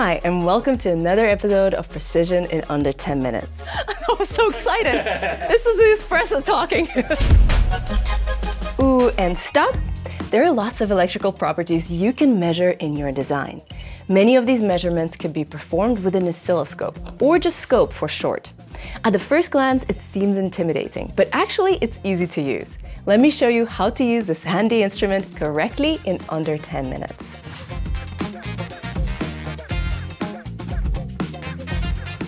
Hi, and welcome to another episode of Precision in Under 10 Minutes. I was so excited. this is the espresso talking. Ooh, and stop. There are lots of electrical properties you can measure in your design. Many of these measurements can be performed with an oscilloscope, or just scope for short. At the first glance, it seems intimidating, but actually it's easy to use. Let me show you how to use this handy instrument correctly in under 10 minutes.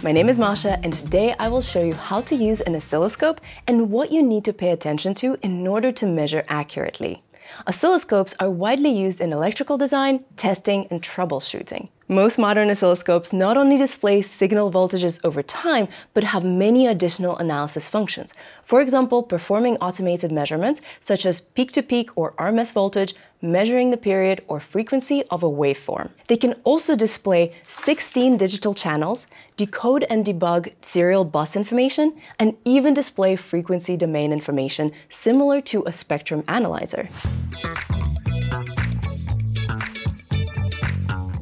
My name is Masha and today I will show you how to use an oscilloscope and what you need to pay attention to in order to measure accurately. Oscilloscopes are widely used in electrical design, testing, and troubleshooting. Most modern oscilloscopes not only display signal voltages over time, but have many additional analysis functions. For example, performing automated measurements such as peak-to-peak -peak or RMS voltage, measuring the period or frequency of a waveform. They can also display 16 digital channels, decode and debug serial bus information, and even display frequency domain information similar to a spectrum analyzer.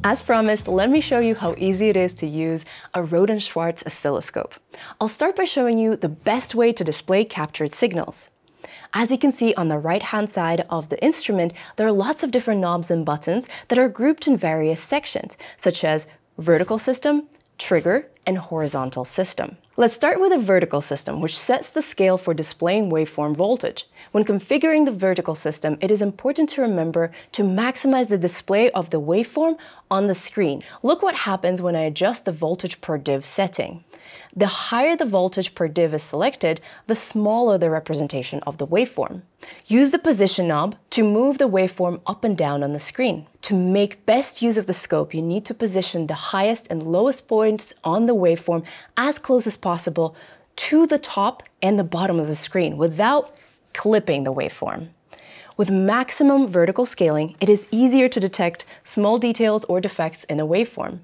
As promised, let me show you how easy it is to use a Rohde & Schwarz oscilloscope. I'll start by showing you the best way to display captured signals. As you can see on the right-hand side of the instrument, there are lots of different knobs and buttons that are grouped in various sections, such as vertical system, trigger, and horizontal system. Let's start with a vertical system, which sets the scale for displaying waveform voltage. When configuring the vertical system, it is important to remember to maximize the display of the waveform on the screen. Look what happens when I adjust the voltage per div setting. The higher the voltage per div is selected, the smaller the representation of the waveform. Use the position knob to move the waveform up and down on the screen. To make best use of the scope, you need to position the highest and lowest points on the waveform as close as possible to the top and the bottom of the screen without clipping the waveform. With maximum vertical scaling, it is easier to detect small details or defects in a waveform.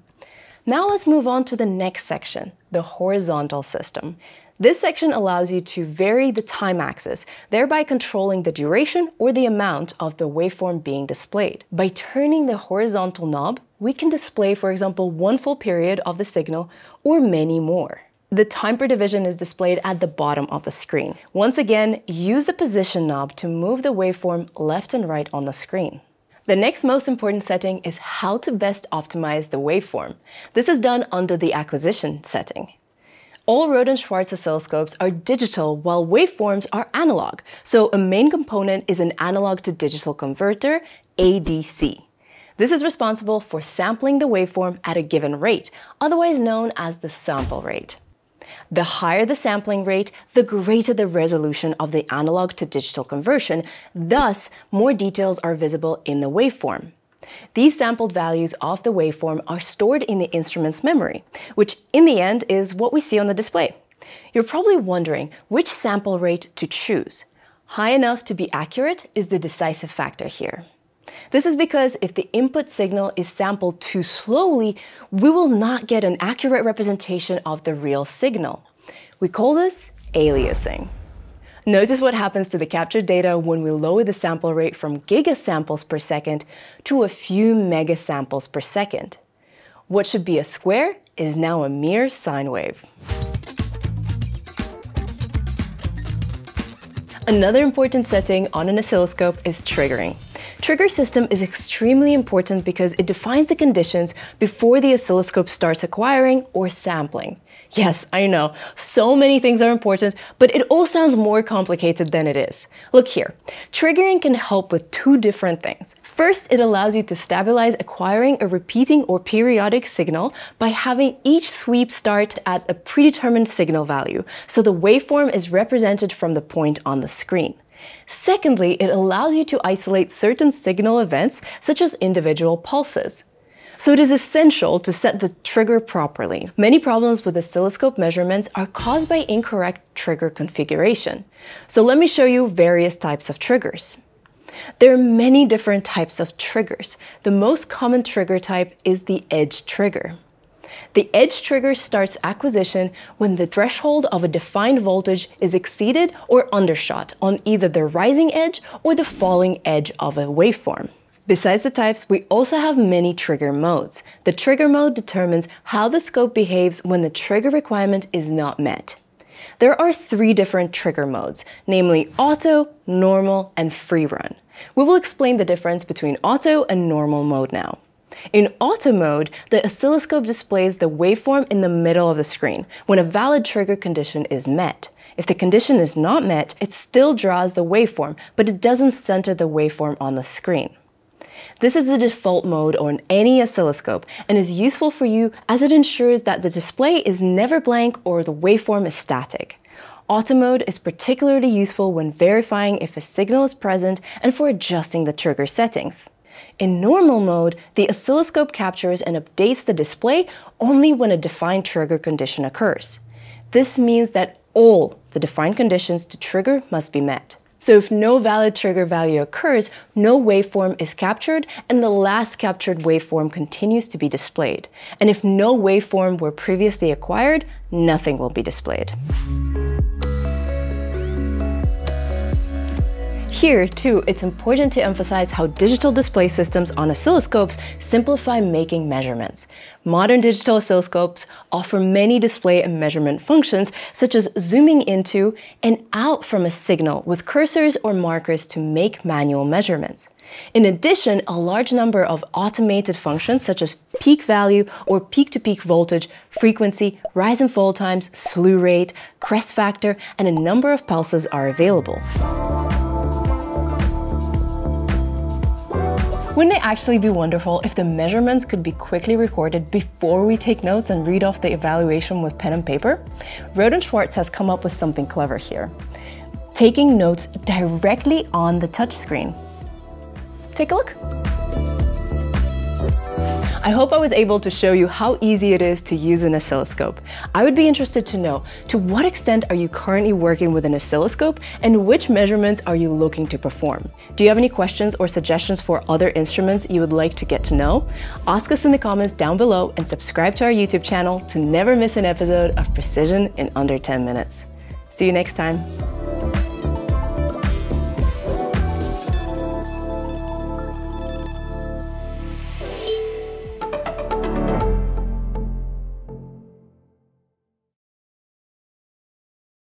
Now let's move on to the next section, the horizontal system. This section allows you to vary the time axis, thereby controlling the duration or the amount of the waveform being displayed. By turning the horizontal knob, we can display, for example, one full period of the signal or many more. The time per division is displayed at the bottom of the screen. Once again, use the position knob to move the waveform left and right on the screen. The next most important setting is how to best optimize the waveform. This is done under the acquisition setting. All Rohde & Schwarz oscilloscopes are digital while waveforms are analog, so a main component is an analog to digital converter, ADC. This is responsible for sampling the waveform at a given rate, otherwise known as the sample rate. The higher the sampling rate, the greater the resolution of the analog to digital conversion, thus more details are visible in the waveform. These sampled values of the waveform are stored in the instrument's memory, which in the end is what we see on the display. You're probably wondering which sample rate to choose. High enough to be accurate is the decisive factor here. This is because if the input signal is sampled too slowly, we will not get an accurate representation of the real signal. We call this aliasing. Notice what happens to the captured data when we lower the sample rate from gigasamples per second to a few megasamples per second. What should be a square is now a mere sine wave. Another important setting on an oscilloscope is triggering. Trigger system is extremely important because it defines the conditions before the oscilloscope starts acquiring or sampling. Yes, I know, so many things are important, but it all sounds more complicated than it is. Look here, triggering can help with two different things. First, it allows you to stabilize acquiring a repeating or periodic signal by having each sweep start at a predetermined signal value, so the waveform is represented from the point on the screen. Secondly, it allows you to isolate certain signal events, such as individual pulses. So it is essential to set the trigger properly. Many problems with oscilloscope measurements are caused by incorrect trigger configuration. So let me show you various types of triggers. There are many different types of triggers. The most common trigger type is the edge trigger. The edge trigger starts acquisition when the threshold of a defined voltage is exceeded or undershot on either the rising edge or the falling edge of a waveform. Besides the types, we also have many trigger modes. The trigger mode determines how the scope behaves when the trigger requirement is not met. There are three different trigger modes, namely auto, normal, and free run. We will explain the difference between auto and normal mode now. In auto mode, the oscilloscope displays the waveform in the middle of the screen when a valid trigger condition is met. If the condition is not met, it still draws the waveform, but it doesn't center the waveform on the screen. This is the default mode on any oscilloscope and is useful for you as it ensures that the display is never blank or the waveform is static. Auto mode is particularly useful when verifying if a signal is present and for adjusting the trigger settings. In normal mode, the oscilloscope captures and updates the display only when a defined trigger condition occurs. This means that all the defined conditions to trigger must be met. So if no valid trigger value occurs, no waveform is captured and the last captured waveform continues to be displayed. And if no waveform were previously acquired, nothing will be displayed. Here, too, it's important to emphasize how digital display systems on oscilloscopes simplify making measurements. Modern digital oscilloscopes offer many display and measurement functions, such as zooming into and out from a signal with cursors or markers to make manual measurements. In addition, a large number of automated functions such as peak value or peak-to-peak -peak voltage, frequency, rise and fall times, slew rate, crest factor, and a number of pulses are available. Wouldn't it actually be wonderful if the measurements could be quickly recorded before we take notes and read off the evaluation with pen and paper? Rohde & Schwarz has come up with something clever here. Taking notes directly on the touchscreen. Take a look. I hope I was able to show you how easy it is to use an oscilloscope. I would be interested to know, to what extent are you currently working with an oscilloscope and which measurements are you looking to perform? Do you have any questions or suggestions for other instruments you would like to get to know? Ask us in the comments down below and subscribe to our YouTube channel to never miss an episode of Precision in under 10 minutes. See you next time.